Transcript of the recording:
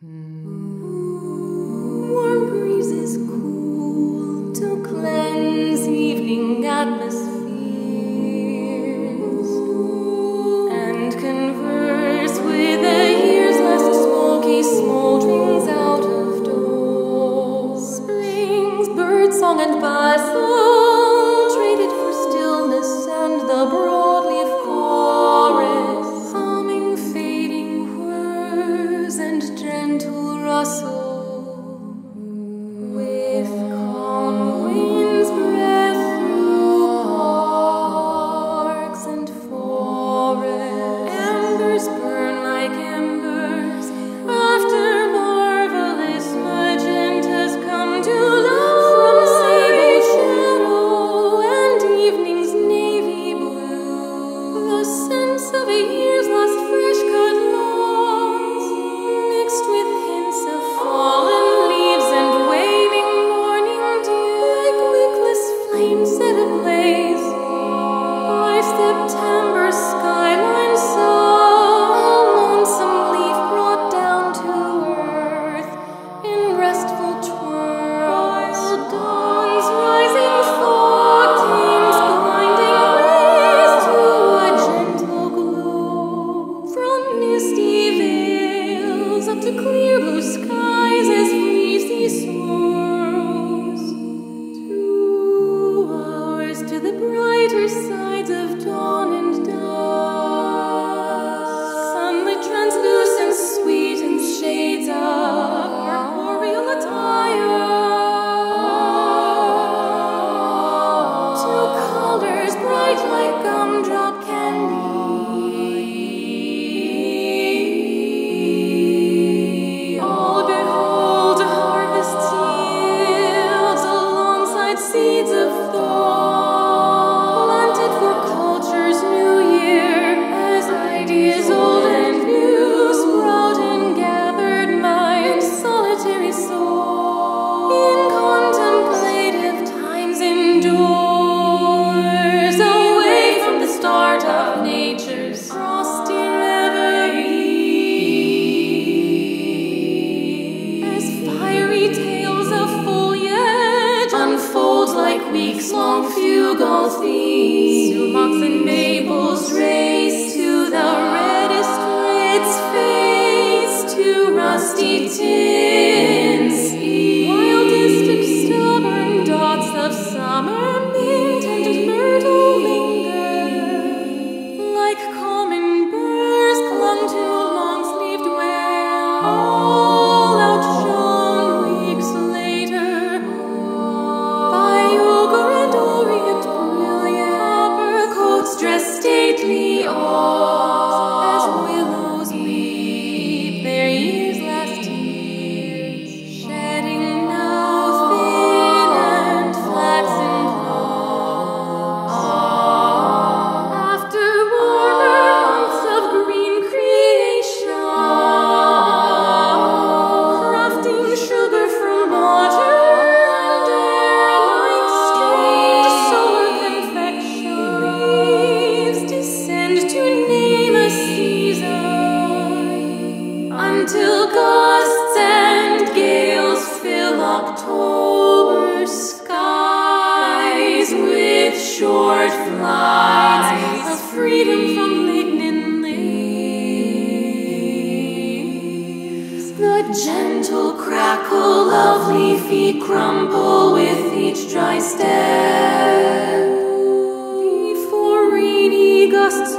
Hmm. maples raised to the reddest red's to rusty tin. gentle crackle of leafy crumble with each dry step. Before rainy gusts